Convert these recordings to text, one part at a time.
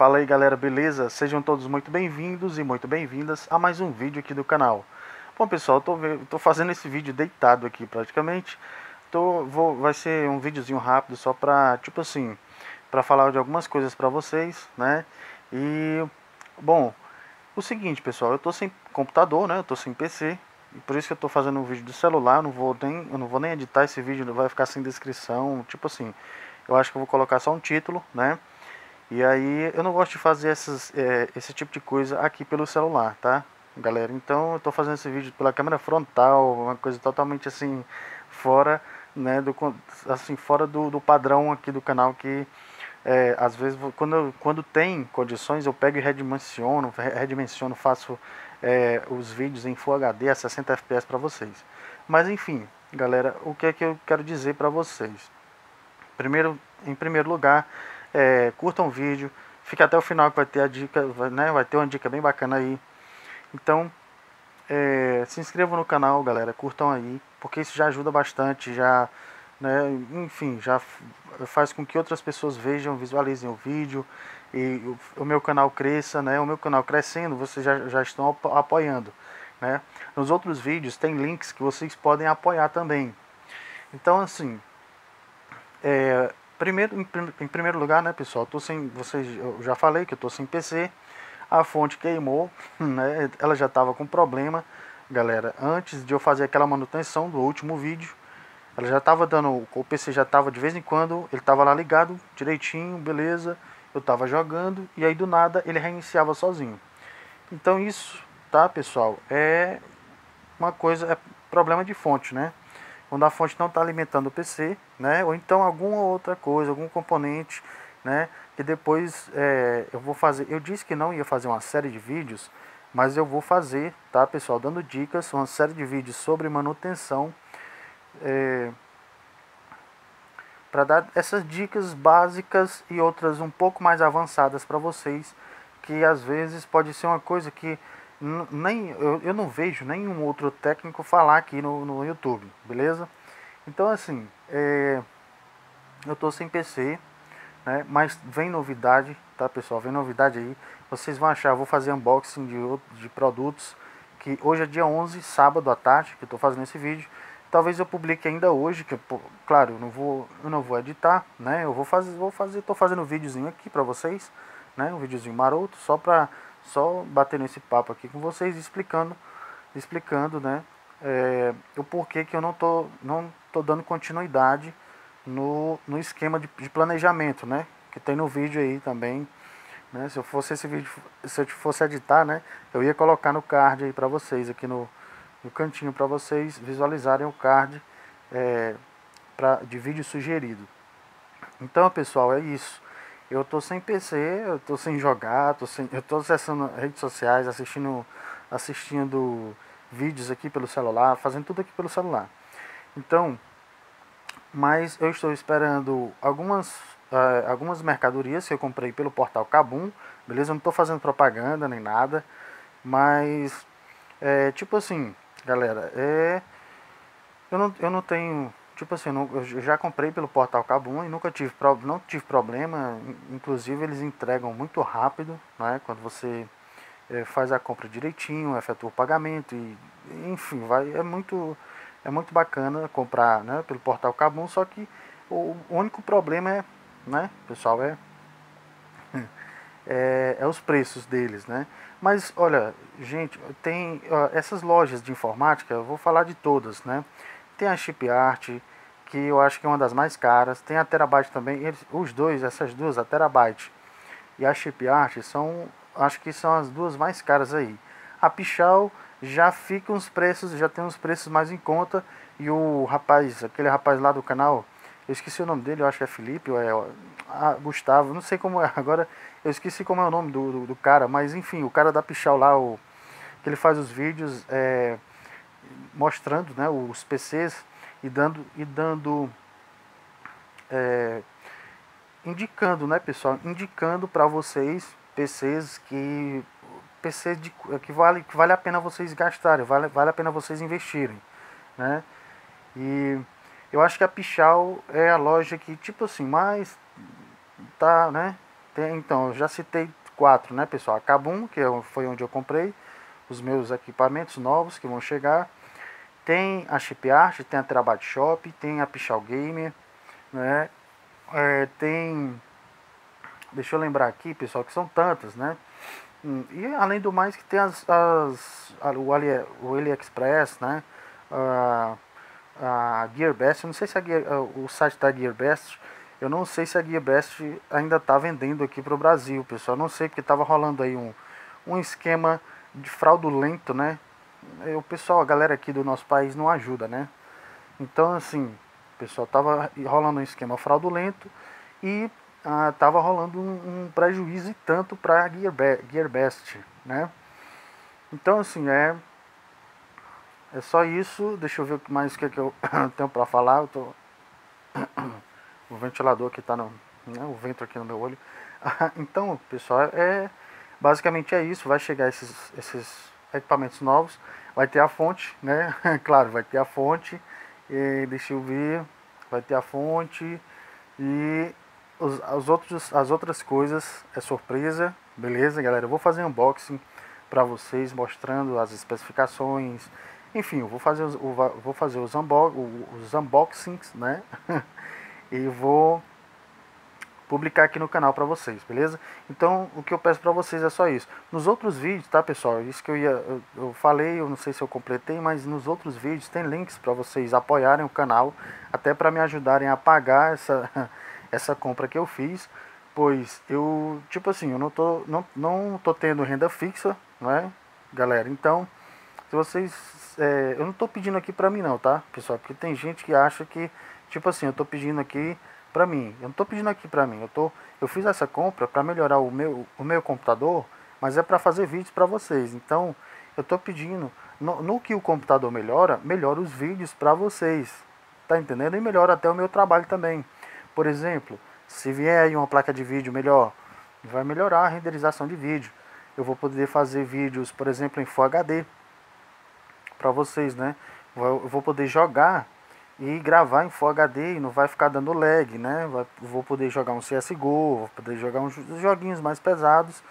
Fala aí galera, beleza? Sejam todos muito bem-vindos e muito bem-vindas a mais um vídeo aqui do canal. Bom pessoal, eu tô, fazendo esse vídeo deitado aqui praticamente. Tô, vou, vai ser um videozinho rápido só pra, tipo assim, pra falar de algumas coisas pra vocês, né? E, bom, o seguinte pessoal, eu tô sem computador, né? Eu tô sem PC. Por isso que eu tô fazendo um vídeo do celular, não vou nem, eu não vou nem editar esse vídeo, vai ficar sem descrição, tipo assim. Eu acho que eu vou colocar só um título, né? E aí eu não gosto de fazer essas, é, esse tipo de coisa aqui pelo celular, tá? Galera, então eu estou fazendo esse vídeo pela câmera frontal, uma coisa totalmente assim, fora, né, do, assim, fora do, do padrão aqui do canal que é, às vezes quando, quando tem condições eu pego e redimensiono, redimensiono faço é, os vídeos em Full HD a 60 fps para vocês. Mas enfim, galera, o que é que eu quero dizer para vocês? Primeiro, em primeiro lugar, é, curtam o vídeo, fica até o final que vai ter a dica, né, vai ter uma dica bem bacana aí. Então, é, se inscrevam no canal, galera, curtam aí, porque isso já ajuda bastante, já, né, enfim, já faz com que outras pessoas vejam, visualizem o vídeo e o, o meu canal cresça, né, o meu canal crescendo, vocês já, já estão apoiando, né. Nos outros vídeos tem links que vocês podem apoiar também. Então, assim, é, Primeiro, em, primeiro lugar, né, pessoal, tô sem, vocês, eu já falei que eu tô sem PC, a fonte queimou, né, ela já estava com problema, galera, antes de eu fazer aquela manutenção do último vídeo, ela já estava dando, o PC já estava de vez em quando, ele estava lá ligado, direitinho, beleza, eu estava jogando, e aí do nada ele reiniciava sozinho. Então isso, tá, pessoal, é uma coisa, é problema de fonte, né, quando a fonte não está alimentando o PC, né? Ou então alguma outra coisa, algum componente, né? Que depois é, eu vou fazer. Eu disse que não ia fazer uma série de vídeos, mas eu vou fazer, tá, pessoal? Dando dicas, uma série de vídeos sobre manutenção. É, para dar essas dicas básicas e outras um pouco mais avançadas para vocês, que às vezes pode ser uma coisa que nem eu, eu não vejo nenhum outro técnico falar aqui no, no YouTube, beleza? Então assim, é, eu tô sem PC, né? Mas vem novidade, tá pessoal? Vem novidade aí. Vocês vão achar, vou fazer unboxing de, de produtos que hoje é dia 11, sábado à tarde, que eu tô fazendo esse vídeo. Talvez eu publique ainda hoje, que claro, eu não vou, eu não vou editar, né? Eu vou fazer, vou fazer, tô fazendo um videozinho aqui para vocês, né? Um videozinho maroto, só para só batendo esse papo aqui com vocês, explicando, explicando, né, é, o porquê que eu não tô, não tô dando continuidade no, no esquema de, de planejamento, né, que tem no vídeo aí também, né, se eu fosse esse vídeo, se eu fosse editar, né, eu ia colocar no card aí para vocês, aqui no, no cantinho para vocês visualizarem o card é, pra, de vídeo sugerido. Então, pessoal, é isso. Eu tô sem PC, eu tô sem jogar, tô sem, eu tô acessando redes sociais, assistindo, assistindo vídeos aqui pelo celular, fazendo tudo aqui pelo celular. Então, mas eu estou esperando algumas, uh, algumas mercadorias que eu comprei pelo portal Kabum, beleza? Eu não estou fazendo propaganda nem nada, mas é, tipo assim, galera, é, eu, não, eu não tenho tipo assim, eu já comprei pelo portal Cabum e nunca tive, não tive problema. Inclusive eles entregam muito rápido, né? Quando você é, faz a compra direitinho, efetua o pagamento e enfim, vai é muito é muito bacana comprar, né, pelo portal Cabum, só que o, único problema é, né, pessoal, é, é, é os preços deles, né? Mas olha, gente, tem ó, essas lojas de informática, eu vou falar de todas, né? Tem a Chip Art, que eu acho que é uma das mais caras. Tem a Terabyte também. Eles, os dois, essas duas, a Terabyte e a Chip Art, são, acho que são as duas mais caras aí. A Pichal já fica uns preços, já tem uns preços mais em conta. E o rapaz, aquele rapaz lá do canal, eu esqueci o nome dele, eu acho que é Felipe ou é ah, Gustavo, não sei como é. Agora eu esqueci como é o nome do, do, do cara, mas enfim, o cara da Pichal lá, o, que ele faz os vídeos é, mostrando né, os PCs e dando, e dando é, indicando, né, pessoal, indicando para vocês PCs que PCs de, que vale que vale a pena vocês gastarem, vale, vale a pena vocês investirem, né? E eu acho que a Pichal é a loja que tipo assim, mais tá, né? tem, então, eu já citei quatro, né, pessoal? A Kabum, que é foi onde eu comprei os meus equipamentos novos que vão chegar. Tem a Chip Art, tem a Trabat Shop, tem a Pichal Gamer, né? É, tem. Deixa eu lembrar aqui, pessoal, que são tantas, né? Hum, e além do mais que tem as, as o, Ali, o AliExpress, né? A, a GearBest, eu não sei se a Gear, o site da GearBest, eu não sei se a GearBest ainda está vendendo aqui para o Brasil, pessoal. Eu não sei porque estava rolando aí um, um esquema de fraudulento, né? O pessoal, a galera aqui do nosso país não ajuda, né? Então, assim, o pessoal tava rolando um esquema fraudulento e ah, tava rolando um, um prejuízo e tanto para Gearbest, né? Então, assim, é é só isso. Deixa eu ver mais o que, é que eu tenho para falar. Eu tô o ventilador aqui tá no, né, o vento aqui no meu olho. então, pessoal, é basicamente é isso. Vai chegar esses esses equipamentos novos. Vai ter a fonte, né? claro, vai ter a fonte. E, deixa eu ver. Vai ter a fonte. E os, os outros, as outras coisas é surpresa. Beleza, galera? Eu vou fazer um unboxing para vocês mostrando as especificações. Enfim, eu vou fazer os, vou fazer os, unbo os unboxings, né? e vou publicar aqui no canal para vocês, beleza? Então, o que eu peço para vocês é só isso. Nos outros vídeos, tá, pessoal? Isso que eu ia eu, eu falei, eu não sei se eu completei, mas nos outros vídeos tem links para vocês apoiarem o canal, até para me ajudarem a pagar essa essa compra que eu fiz, pois eu, tipo assim, eu não tô não, não tô tendo renda fixa, né, galera? Então, se vocês é, eu não tô pedindo aqui para mim não, tá, pessoal? Porque tem gente que acha que tipo assim, eu tô pedindo aqui para mim. Eu não estou pedindo aqui para mim. Eu tô, eu fiz essa compra para melhorar o meu, o meu computador, mas é para fazer vídeos para vocês. Então, eu estou pedindo no, no, que o computador melhora, melhora os vídeos para vocês. Tá entendendo? E melhora até o meu trabalho também. Por exemplo, se vier aí uma placa de vídeo melhor, vai melhorar a renderização de vídeo. Eu vou poder fazer vídeos, por exemplo, em Full HD para vocês, né? Eu vou poder jogar e gravar em Full HD e não vai ficar dando lag, né? Vai, vou poder jogar um CSGO, vou poder jogar uns joguinhos mais pesados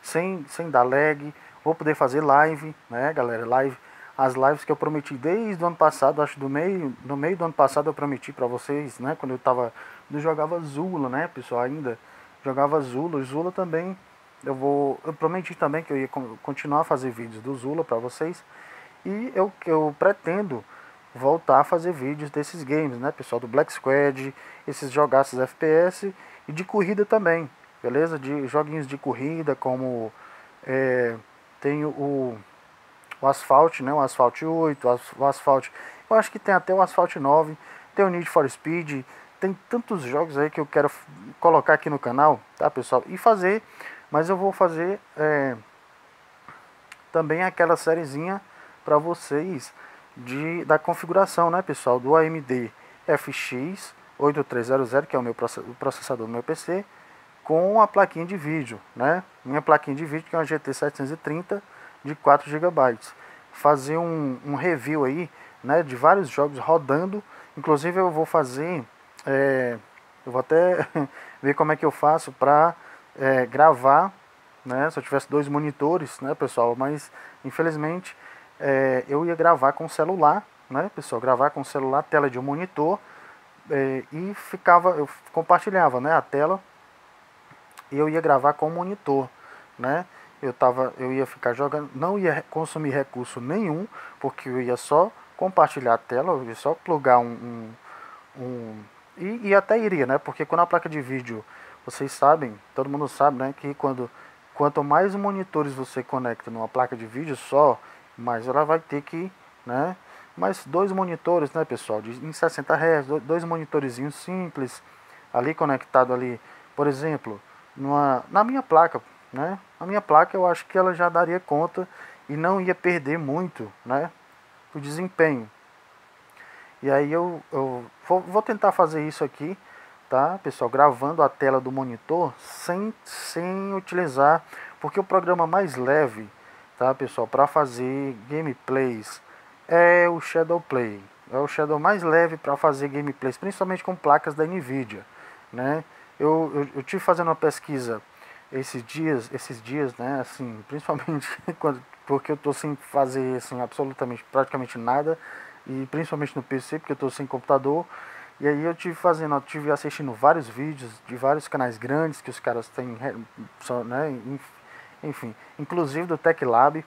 sem, sem dar lag, vou poder fazer live, né, galera? Live, as lives que eu prometi desde o ano passado, acho do meio, no meio do ano passado eu prometi para vocês, né? Quando eu tava, jogava Zula, né, pessoal? Ainda jogava Zula, Zula também. Eu vou, eu prometi também que eu ia continuar a fazer vídeos do Zula para vocês e eu, eu pretendo voltar a fazer vídeos desses games, né, pessoal, do Black Squad, esses jogaços FPS e de corrida também, beleza? De joguinhos de corrida como é, tem o, o Asphalt, né, o Asphalt 8, o Asphalt, eu acho que tem até o Asphalt 9, tem o Need for Speed, tem tantos jogos aí que eu quero colocar aqui no canal, tá, pessoal? E fazer, mas eu vou fazer é, também aquela sériezinha para vocês de, da configuração, né, pessoal, do AMD FX 8300, que é o meu processador do meu PC, com a plaquinha de vídeo, né? Minha plaquinha de vídeo que é uma GT 730 de 4 GB. Fazer um, um, review aí, né, de vários jogos rodando. Inclusive eu vou fazer, é, eu vou até ver como é que eu faço para é, gravar, né? Se eu tivesse dois monitores, né, pessoal? Mas infelizmente é, eu ia gravar com o celular, né, pessoal? Gravar com o celular, tela de um monitor é, e ficava, eu compartilhava, né, a tela e eu ia gravar com o monitor, né? Eu tava, eu ia ficar jogando, não ia consumir recurso nenhum, porque eu ia só compartilhar a tela, eu ia só plugar um, um, um e, e até iria, né? Porque quando a placa de vídeo, vocês sabem, todo mundo sabe, né, que quando quanto mais monitores você conecta numa placa de vídeo só, mas ela vai ter que, né? Mas dois monitores, né, pessoal, de, em 60 Hz, dois monitorezinhos simples, ali conectado ali, por exemplo, numa, na minha placa, né? A minha placa eu acho que ela já daria conta e não ia perder muito, né? O desempenho. E aí eu, eu vou, vou tentar fazer isso aqui, tá, pessoal? Gravando a tela do monitor sem, sem utilizar, porque o programa mais leve tá pessoal? Para fazer gameplays. É o Shadow Play. É o Shadow mais leve para fazer gameplays principalmente com placas da Nvidia né? Eu, eu, eu tive fazendo uma pesquisa esses dias, esses dias, né, assim, principalmente quando, porque eu estou sem fazer assim, absolutamente praticamente nada. E principalmente no PC porque eu estou sem computador. E aí eu tive fazendo, eu tive assistindo vários vídeos de vários canais grandes que os caras têm, né, enfim, inclusive do Tech Lab,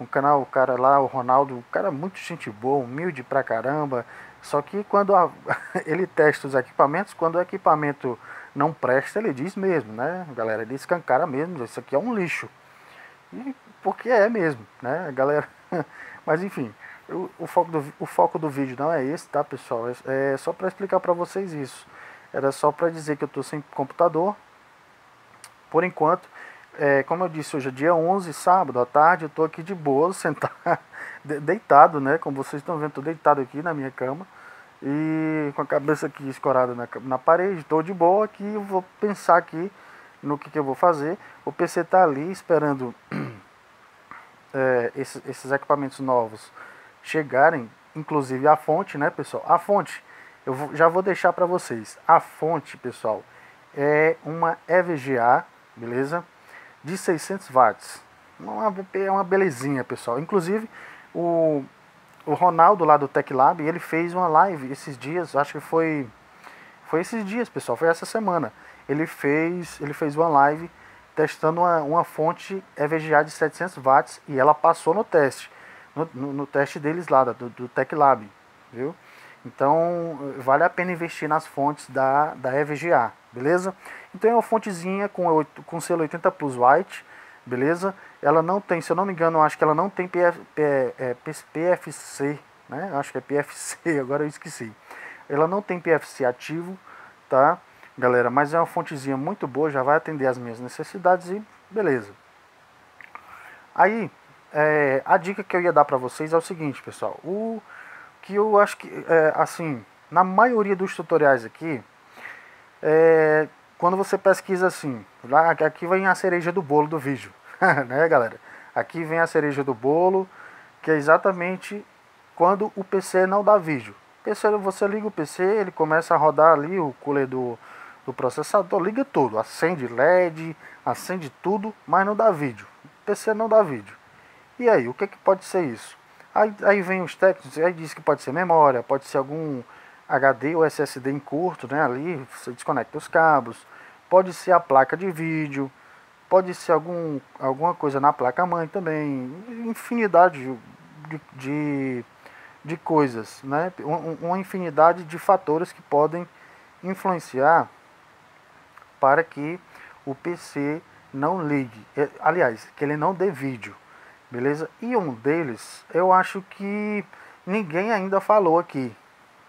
um canal, o cara lá, o Ronaldo, um cara muito gente boa, humilde pra caramba, só que quando a, ele testa os equipamentos, quando o equipamento não presta, ele diz mesmo, né, galera, ele escancara mesmo, isso aqui é um lixo, e porque é mesmo, né, galera, mas enfim, o, o, foco do, o foco do vídeo não é esse, tá pessoal? É, é só para explicar para vocês isso. Era só para dizer que eu estou sem computador. Por enquanto, é, como eu disse, hoje é dia 11, sábado à tarde, eu estou aqui de boa, sentado, deitado, né? Como vocês estão vendo, estou deitado aqui na minha cama. E com a cabeça aqui escorada na, na parede, estou de boa aqui, vou pensar aqui no que, que eu vou fazer. O PC está ali esperando é, esses, esses equipamentos novos chegarem, inclusive a fonte, né, pessoal? A fonte, eu vou, já vou deixar para vocês. A fonte, pessoal, é uma EVGA, beleza? De 600 watts. Uma, é uma belezinha, pessoal. Inclusive, o, o Ronaldo lá do Tech Lab, ele fez uma live esses dias, acho que foi foi esses dias, pessoal, foi essa semana. Ele fez, ele fez uma live testando uma, uma fonte EVGA de 700 watts e ela passou no teste no, no, no teste deles lá, do, do Tech Lab, viu? Então, vale a pena investir nas fontes da, da EVGA, beleza? Então é uma fontezinha com, com selo 80 Plus White, beleza? Ela não tem, se eu não me engano, acho que ela não tem PF, é, PFC, né? Acho que é PFC, agora eu esqueci. Ela não tem PFC ativo, tá? Galera, mas é uma fontezinha muito boa, já vai atender as minhas necessidades e beleza. Aí, é, a dica que eu ia dar para vocês é o seguinte, pessoal. O que eu acho que, é, assim, na maioria dos tutoriais aqui, é, quando você pesquisa assim, lá, aqui vem a cereja do bolo do vídeo, né, galera? Aqui vem a cereja do bolo, que é exatamente quando o PC não dá vídeo. PC, você liga o PC, ele começa a rodar ali o cooler do, do processador, liga tudo, acende LED, acende tudo, mas não dá vídeo. PC não dá vídeo. E aí, o que, que pode ser isso? Aí, aí vem os técnicos, aí diz que pode ser memória, pode ser algum HD ou SSD em curto, né? Ali você desconecta os cabos, pode ser a placa de vídeo, pode ser algum, alguma coisa na placa mãe também, infinidade de, de, de coisas, né? Uma infinidade de fatores que podem influenciar para que o PC não ligue, é, aliás, que ele não dê vídeo beleza? E um deles, eu acho que ninguém ainda falou aqui,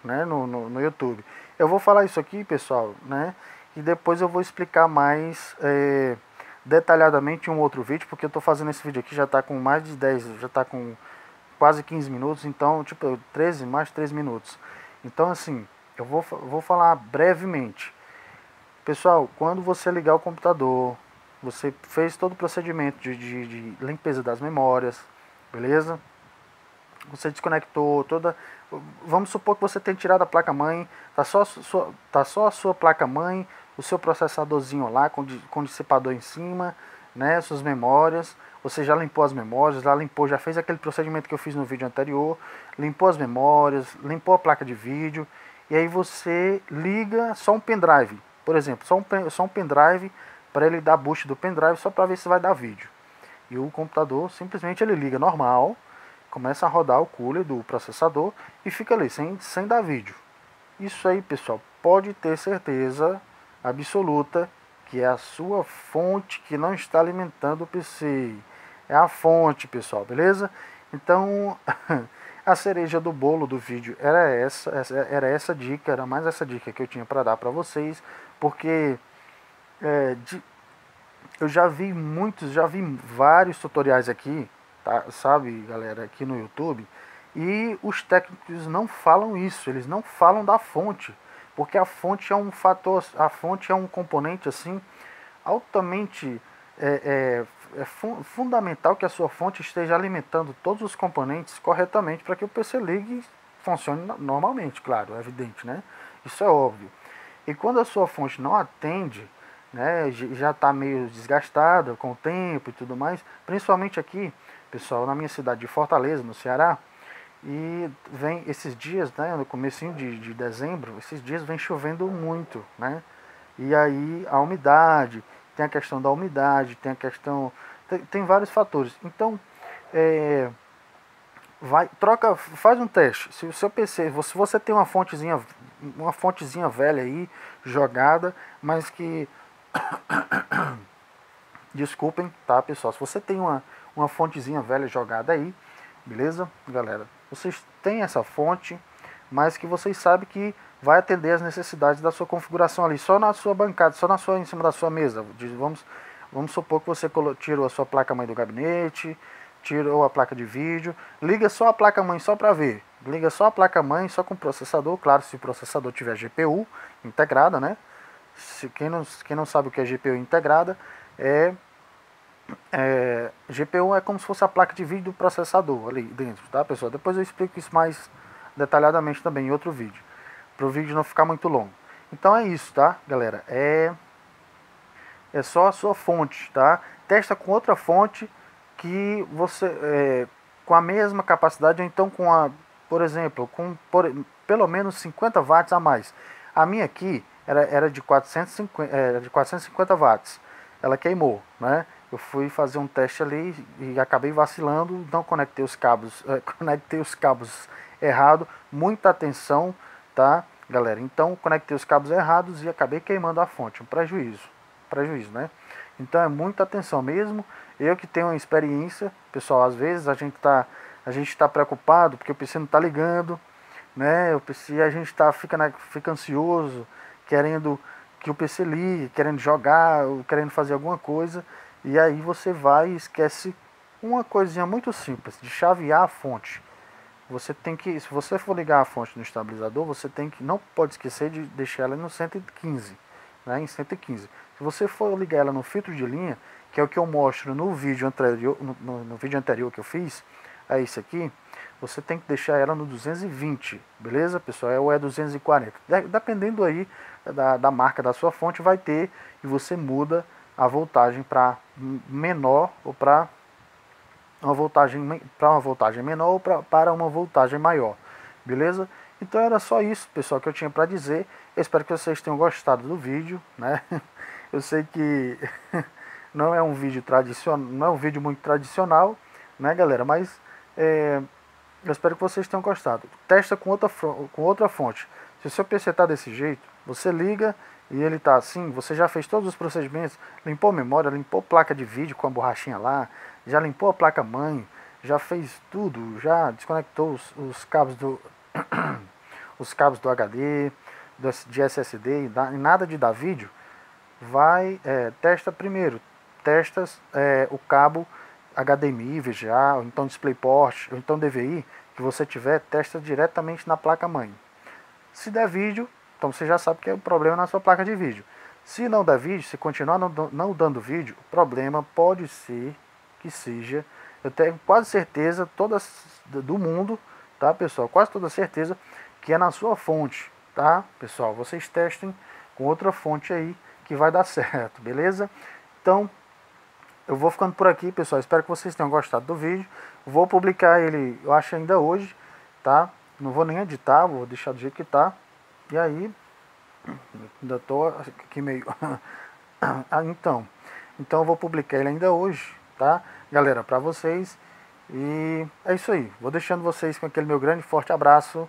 né, no, no, no YouTube. Eu vou falar isso aqui, pessoal, né, e depois eu vou explicar mais é, detalhadamente um outro vídeo, porque eu estou fazendo esse vídeo aqui, já está com mais de 10, já está com quase 15 minutos, então, tipo, 13, mais 3 minutos. Então, assim, eu vou, vou falar brevemente. Pessoal, quando você ligar o computador, você fez todo o procedimento de, de, de limpeza das memórias, beleza? Você desconectou toda. Vamos supor que você tenha tirado a placa-mãe, tá só, tá só a sua placa-mãe, o seu processadorzinho lá com, com dissipador em cima, né? Suas memórias. Você já limpou as memórias, já limpou, já fez aquele procedimento que eu fiz no vídeo anterior, limpou as memórias, limpou a placa de vídeo, e aí você liga só um pendrive, por exemplo, só um, só um pendrive para ele dar boost do pendrive só para ver se vai dar vídeo. E o computador simplesmente ele liga normal, começa a rodar o cooler do processador e fica ali sem, sem dar vídeo. Isso aí, pessoal, pode ter certeza absoluta que é a sua fonte que não está alimentando o PC. É a fonte, pessoal, beleza? Então, a cereja do bolo do vídeo era essa, era essa dica, era mais essa dica que eu tinha para dar para vocês, porque é, de, eu já vi muitos, já vi vários tutoriais aqui, tá, sabe, galera, aqui no YouTube, e os técnicos não falam isso, eles não falam da fonte, porque a fonte é um fator, a fonte é um componente assim altamente é, é, é fundamental que a sua fonte esteja alimentando todos os componentes corretamente para que o PC ligue funcione normalmente, claro, é evidente, né? Isso é óbvio. E quando a sua fonte não atende, né, já está meio desgastada com o tempo e tudo mais, principalmente aqui, pessoal, na minha cidade de Fortaleza, no Ceará, e vem esses dias, né, no começo de, de dezembro, esses dias vem chovendo muito, né? E aí a umidade, tem a questão da umidade, tem a questão. Tem, tem vários fatores. Então, é, vai, troca, faz um teste. Se o seu PC, se você tem uma fontezinha, uma fontezinha velha aí, jogada, mas que. Desculpem, tá pessoal? Se você tem uma, uma fontezinha velha jogada aí, beleza, galera? vocês têm essa fonte, mas que vocês sabem que vai atender as necessidades da sua configuração ali, só na sua bancada, só na sua, em cima da sua mesa. Vamos, vamos supor que você tirou a sua placa-mãe do gabinete, tirou a placa de vídeo, liga só a placa-mãe só para ver. Liga só a placa-mãe só com o processador, claro, se o processador tiver GPU integrada, né? Se, quem, não, quem não sabe o que é GPU integrada, é é, GPU é como se fosse a placa de vídeo do processador ali dentro, tá pessoal? Depois eu explico isso mais detalhadamente também em outro vídeo, para o vídeo não ficar muito longo. Então é isso, tá, galera? É, é só a sua fonte, tá? Testa com outra fonte que você, é, com a mesma capacidade, ou então com a, por exemplo, com por, pelo menos 50 watts a mais. A minha aqui era, era, de 450, era de 450 watts, ela queimou, né? Eu fui fazer um teste ali e acabei vacilando, não conectei os cabos, é, conectei os cabos errado, muita atenção, tá, galera? Então conectei os cabos errados e acabei queimando a fonte, um prejuízo, prejuízo, né? Então é muita atenção mesmo. Eu que tenho uma experiência, pessoal, às vezes a gente tá a gente está preocupado porque o PC não está ligando, né? O PC a gente tá fica fica ansioso, querendo que o PC ligue, querendo jogar, querendo fazer alguma coisa e aí você vai e esquece uma coisinha muito simples, de chavear a fonte. Você tem que, se você for ligar a fonte no estabilizador, você tem que, não pode esquecer de deixar ela no 115, né, em 115. Se você for ligar ela no filtro de linha, que é o que eu mostro no vídeo anterior, no, no, no vídeo anterior que eu fiz, é esse aqui, você tem que deixar ela no 220, beleza, pessoal? É ou é 240. Dependendo aí da, da marca da sua fonte, vai ter e você muda a voltagem para menor ou para uma voltagem para uma voltagem menor ou pra, para uma voltagem maior. Beleza? Então era só isso, pessoal, que eu tinha para dizer. Eu espero que vocês tenham gostado do vídeo, né? Eu sei que não é um vídeo tradicional, não é um vídeo muito tradicional, né, galera? Mas é, eu espero que vocês tenham gostado. Testa com outra, com outra fonte. Se o seu PC está desse jeito, você liga e ele está assim, você já fez todos os procedimentos, limpou memória, limpou placa de vídeo com a borrachinha lá, já limpou a placa mãe, já fez tudo, já desconectou os, os cabos do os cabos do HD, do, de SSD e, nada de dar vídeo, vai, é, testa primeiro, testa é, o cabo HDMI, VGA, ou então DisplayPort, ou então DVI, que você tiver, testa diretamente na placa mãe. Se der vídeo, então você já sabe que é o problema na sua placa de vídeo. Se não der vídeo, se continuar não, não dando vídeo, o problema pode ser que seja, eu tenho quase certeza, todas do mundo, tá pessoal? Quase toda certeza que é na sua fonte, tá pessoal? Vocês testem com outra fonte aí que vai dar certo, beleza? Então, eu vou ficando por aqui, pessoal. Espero que vocês tenham gostado do vídeo. Vou publicar ele, eu acho ainda hoje, tá? Não vou nem editar, vou deixar do jeito que tá. E aí, ainda tô aqui meio. ah, então, então eu vou publicar ele ainda hoje, tá? Galera, para vocês. E é isso aí. Vou deixando vocês com aquele meu grande forte abraço.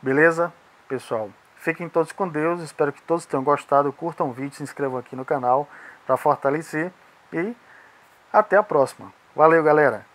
Beleza? Pessoal, fiquem todos com Deus. Espero que todos tenham gostado. Curtam o vídeo, se inscrevam aqui no canal para fortalecer. E até a próxima. Valeu, galera!